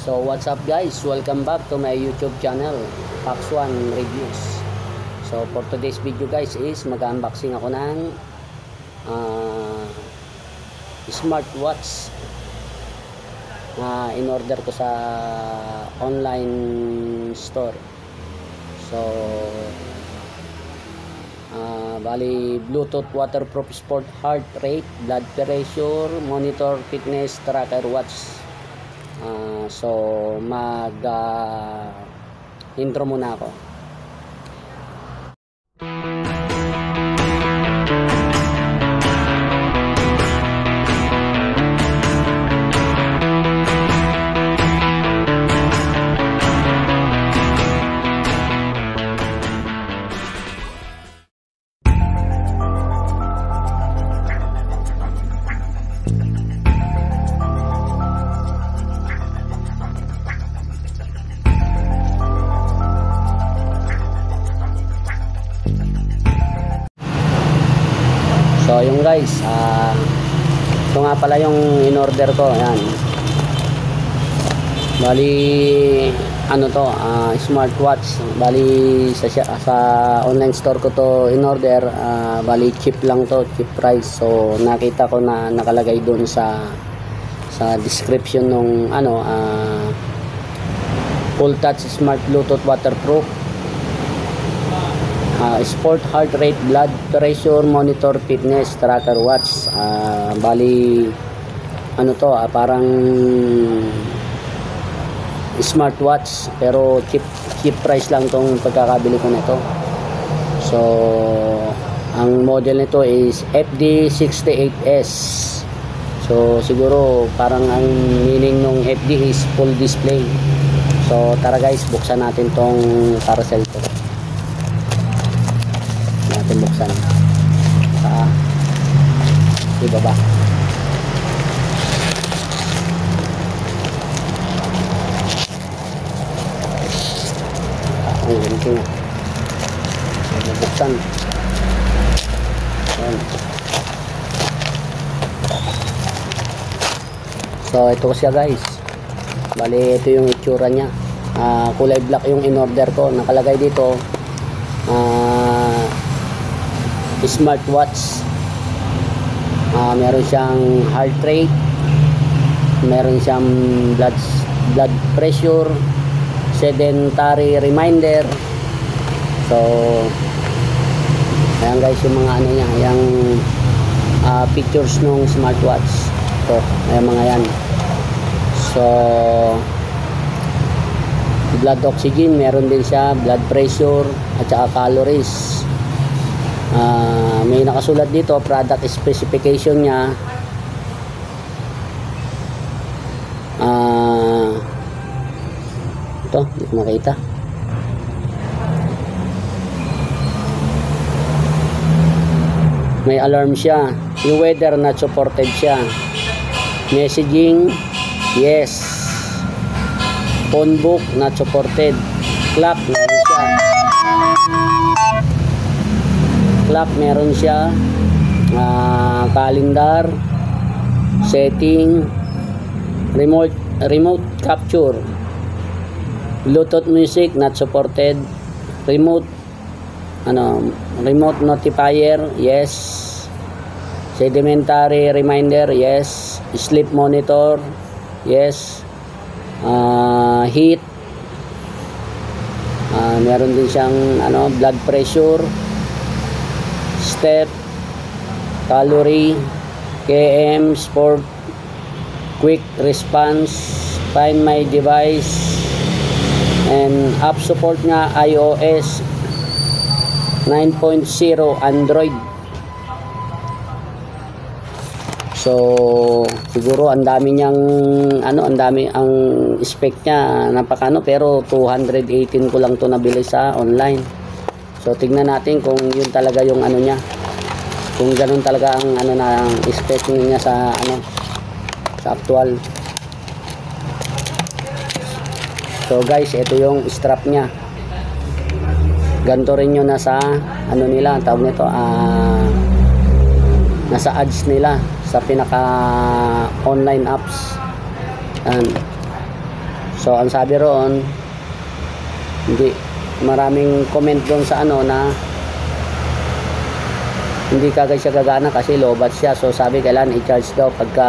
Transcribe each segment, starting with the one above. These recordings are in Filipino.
So what's up guys? Welcome back to my YouTube channel, Pax One Reviews. So for today's video guys is mag-unboxing ako ng uh, smartwatch na in-order ko sa online store. So uh, bali Bluetooth waterproof sport heart rate, blood pressure, monitor fitness tracker watch Ah, so mag uh, intro muna ako. Pala yung in-order ko, ayan. Bali ano to, ah, smartwatch. Bali sa sa online store ko to in-order, ah, bali cheap lang to, cheap price. So nakita ko na nakalagay doon sa sa description nung ano ah full touch smart bluetooth waterproof Ah, sport heart rate, blood pressure monitor, fitness tracker watch. Ah, bali ano to, ah, parang smartwatch pero cheap cheap price lang tong pagkakabili ko nito. So ang model nito is FD68S. So siguro parang ang meaning ng FD is full display. So tara guys, buksan natin tong parcel ko buksan. Sa ibaba. Ang ganito na buksan. Ayan. so ito siya guys. Bali ito yung itsura nya Ah, kulay black yung in order ko. Nakalagay dito ah smartwatch. Ah, meron siyang heart rate meron siyang blood blood pressure sedentary reminder. So ayan guys yung mga ano niya yung ah, pictures ng smartwatch. So ayan mga yan. So blood oxygen meron din siya blood pressure at saka calories Ah, may nakasulat dito product specification niya. Ah ito hindi ko makita. May alarm siya. Yung weather not supported siya. Messaging yes. Phone book not supported. Clock meron siya clock meron siya. Ah, calendar setting remote remote capture. Bluetooth music not supported. Remote ano remote notifier yes. Sedimentary reminder yes. Sleep monitor yes. Ah, heat. Ah, meron din siyang ano blood pressure step, calorie, KM, sport, quick response, find my device, and app support nga iOS 9.0 Android. So, siguro ang dami niyang ano, ang dami ang spec niya, napakano pero 218 ko lang to nabili sa online. So tignan natin kung yun talaga yung ano niya. Kung ganun talaga ang ano na ang spec niya sa ano sa actual. So guys, ito yung strap niya. Ganto rin yun nasa ano nila, ang tawag nito ah nasa ads nila sa pinaka online apps. Yan. So, ang sabi roon, hindi, maraming comment doon sa ano na hindi kagad siya gagana kasi lobat siya. So, sabi kailangan i-charge daw. Pagka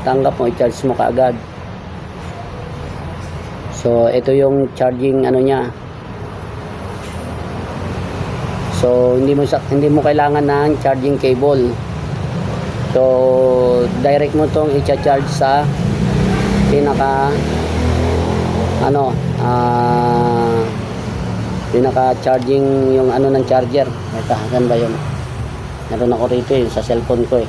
tanggap mo, i-charge mo kaagad. So, ito yung charging ano niya. So, hindi mo hindi mo kailangan ng charging cable. So, direct mo tong i-charge sa pinaka ano, ah pinaka charging yung ano ng charger. Ito, saan ba yun? Meron ako rito eh, sa cellphone ko eh.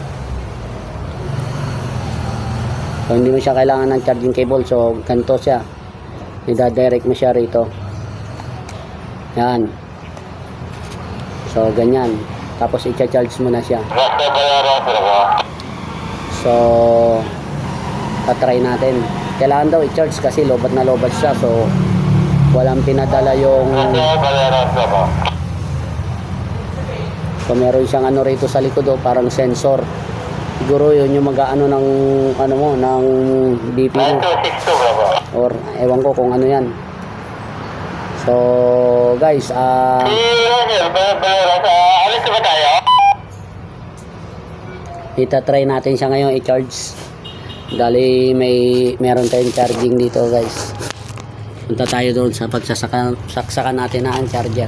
So, hindi mo siya kailangan ng charging cable. So, ganito siya. Ida-direct mo siya rito. Yan. So, ganyan. Tapos, i-charge mo na siya. So, tatry natin. Kailangan daw i-charge kasi lobat na lobat siya. So, walang pinadala yung... So, meron siyang ano rito sa likod oh, parang sensor. Siguro yun yung mag-ano ng ano mo, ng BP mo. Or ewan ko kung ano yan. So, guys, ah... Tayo? itatry natin siya ngayon i-charge dali may meron tayong charging dito guys punta tayo doon sa pagsasaka saksakan natin na ang charger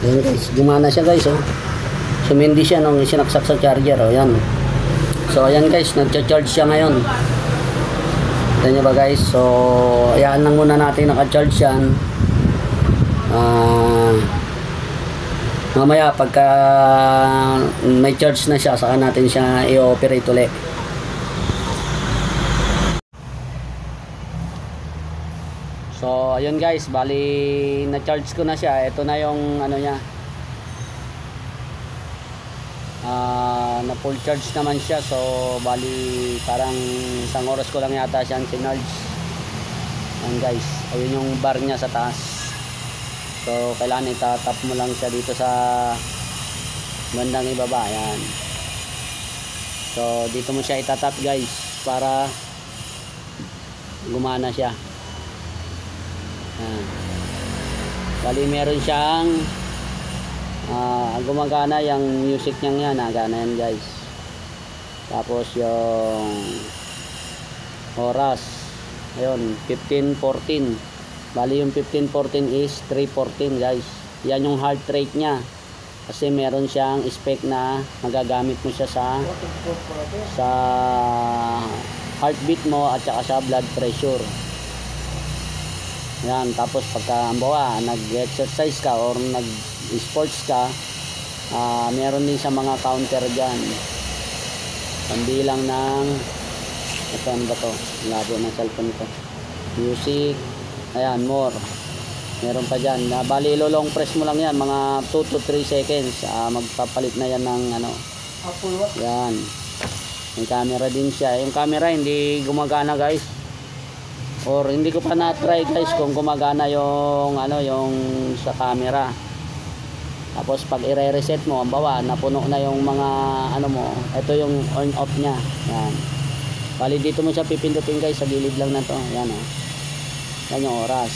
Ayan guys, gumana siya guys oh. Sumindi siya nung sinaksak sa charger oh, yan. So ayan guys, nagcha-charge siya ngayon. Kita nyo ba guys? So ayan lang muna natin naka-charge yan. Ah mamaya pagka may charge na siya, saka natin siya i-operate ulit. So ayun guys, bali na-charge ko na siya. Ito na yung ano niya. Ah, na full charge naman siya. So bali parang isang oras ko lang yata siyang sinarge yan guys. Ayun yung bar niya sa taas. So kailangan itatap mo lang siya dito sa bandang ibaba. Yan so dito mo siya itatap guys para gumana siya. Yan bali meron siyang Ang gumagana yung music niya yan, nagana yan guys. Tapos yung oras. Ayun, 15:14. Bali yung 15:14 is 3:14 guys. Yan yung heart rate niya. Kasi meron siyang spec na magagamit mo siya sa sa heartbeat mo at saka sa blood pressure. Yan, tapos pagka ambawa, nag-exercise ka or nag-sports ka, ah meron din sa mga counter dyan. Pambilang ng, ito ano ba to? Labo ng cellphone ko. Music, ayan, more. Meron pa dyan. Na, bali, long press mo lang yan, mga 2 to 3 seconds. Ah, magpapalit na yan ng ano. Yan. May camera din siya. Yung camera hindi gumagana guys or hindi ko pa na-try guys kung gumagana yung ano yung sa camera tapos pag i-reset mo ang bawa napuno na yung mga ano mo ito yung on off niya. Yan. Bali dito mo siya pipindutin guys sa gilid lang na to. Yan oh. Yan yung oras.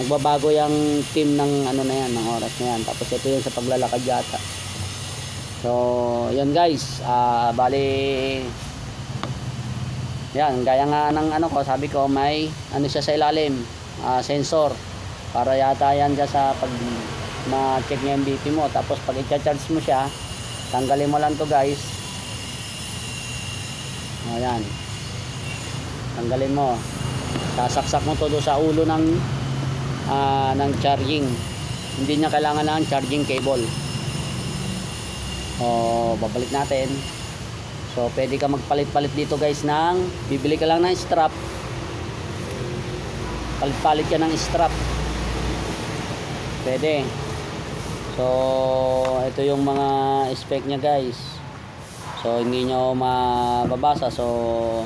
Magbabago yung team ng ano na yan ng oras na yan. Tapos ito yung sa paglalakad yata. So yan guys. Ah bali yan, gaya nga ng ano ko, sabi ko may ano siya sa ilalim, ah, sensor. Para yata yan dyan sa pag ma-check niya yung BP mo. Tapos pag i-charge mo siya, tanggalin mo lang to guys. O yan. Tanggalin mo. Sasaksak mo to doon sa ulo ng ah, ng charging. Hindi niya kailangan ng charging cable. O, babalik natin. So, pwede ka magpalit-palit dito guys ng bibili ka lang ng strap. Palit-palit ka ng strap. Pwede. So, ito yung mga spec niya guys. So, hindi nyo mababasa. So,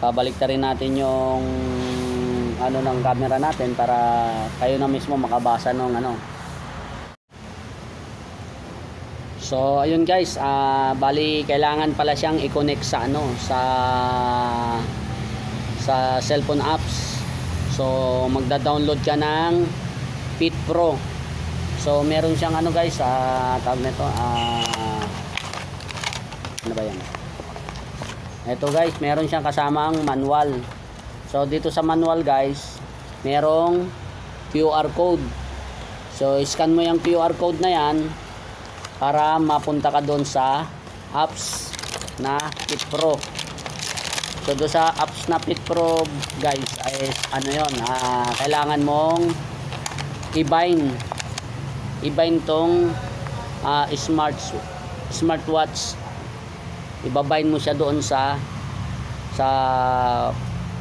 pabalik rin natin yung ano ng camera natin para kayo na mismo makabasa ng ano. So ayun guys, ah bali kailangan pala siyang i-connect sa ano sa sa cellphone apps. So magda-download ka ng Fit Pro. So meron siyang ano guys, ah tawag nito, ah ano ba yan? Ito guys, meron siyang kasamang manual. So dito sa manual guys, merong QR code. So scan mo yung QR code na yan para mapunta ka doon sa apps na Fit Pro. So doon sa apps na Fit Pro guys ay ano yon ah, kailangan mong i-bind i-bind tong ah, smart smartwatch ibabind mo siya doon sa sa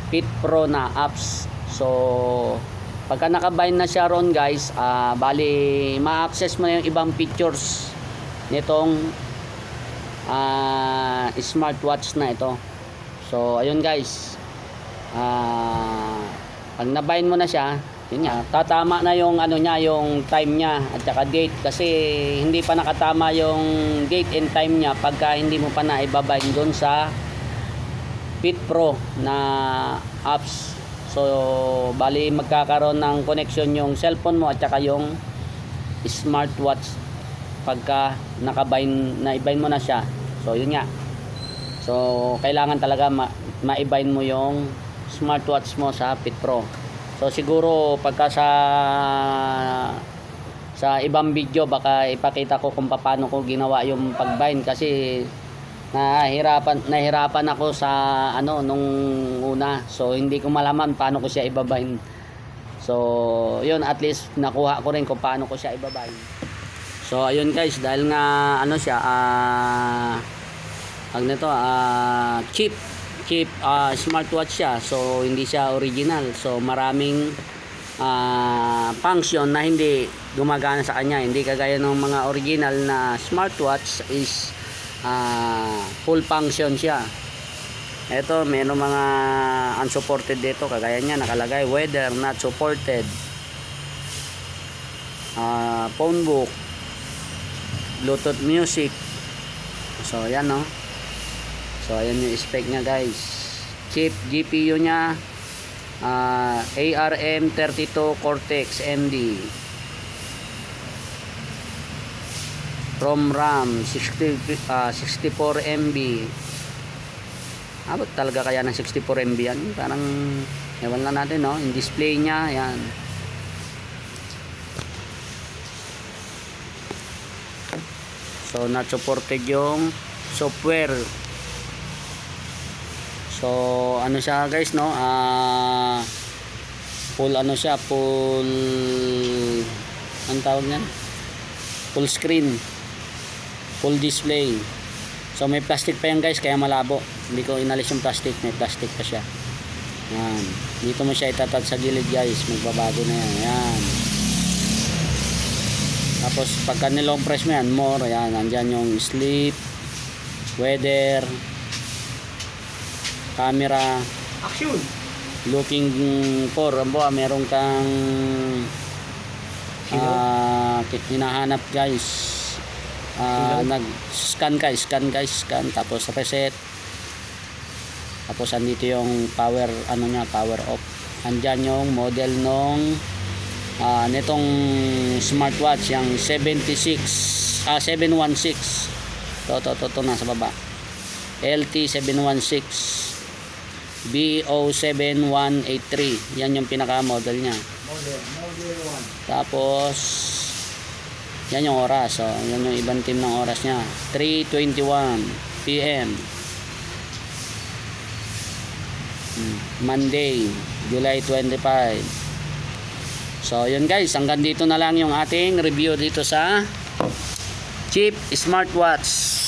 Fit Pro na apps. So pagka nakabind na siya ron guys, ah, bali ma-access mo na yung ibang features nitong ah, smartwatch na ito. So ayun guys. Ah, pag nabind mo na siya, yun nga, tatama na yung ano niya, yung time niya at saka date kasi hindi pa nakatama yung date and time niya pagka hindi mo pa na ibabind doon sa Fit Pro na apps. So, bali magkakaroon ng connection yung cellphone mo at saka yung smartwatch pagka nakabind na ibind mo na siya. So, yun nga. So, kailangan talaga ma- ma-bind mo yung smartwatch mo sa Fit Pro. So siguro pagka sa sa ibang video baka ipakita ko kung paano ko ginawa yung pagbind kasi nahirapan nahirapan ako sa ano nung una. So hindi ko malaman paano ko siya ibabind. So yun at least nakuha ko rin kung paano ko siya ibabind. So ayun guys dahil nga ano siya ah uh, nito ah cheap cheap uh, smartwatch siya. So hindi siya original. So maraming uh, function na hindi gumagana sa kanya. Hindi kagaya ng mga original na smartwatch is uh, full function siya. Ito meron mga unsupported dito. Kagaya niya nakalagay weather not supported. Uh, phone book bluetooth music. So yan no So ayan yung spec niya guys. Chip GPU niya uh, ARM32 Cortex MD. ROM RAM 60, uh, 64 MB. Abot talaga kaya ng 64 MB yan. Parang ewan lang natin no. Yung display niya yan. So not supported yung software So, ano siya guys, no? Ah, full ano siya, full ang tawag niyan? Full screen. Full display. So, may plastic pa yan guys, kaya malabo. Hindi ko inalis yung plastic, may plastic pa siya. Yan. Dito mo siya itatag sa gilid guys, magbabago na yan. Yan. Tapos, pagka nilong press mo yan, more, yan, nandyan yung sleep, weather, camera Action! looking for. Ambo meron kang ah hinahanap guys. Ah nag scan ka scan guys scan. Tapos reset. Tapos andito yung power ano niya power off. Andyan yung model nung ah nitong smartwatch yung 76 ah 716 to to to, to nasa baba. LT 716 BO7183 yan yung pinaka model niya. Model, model 1. tapos yan yung oras oh. yan yung ibang team ng oras niya. 3.21 PM Monday July 25 so yun guys. Hanggang dito na lang yung ating review dito sa cheap smartwatch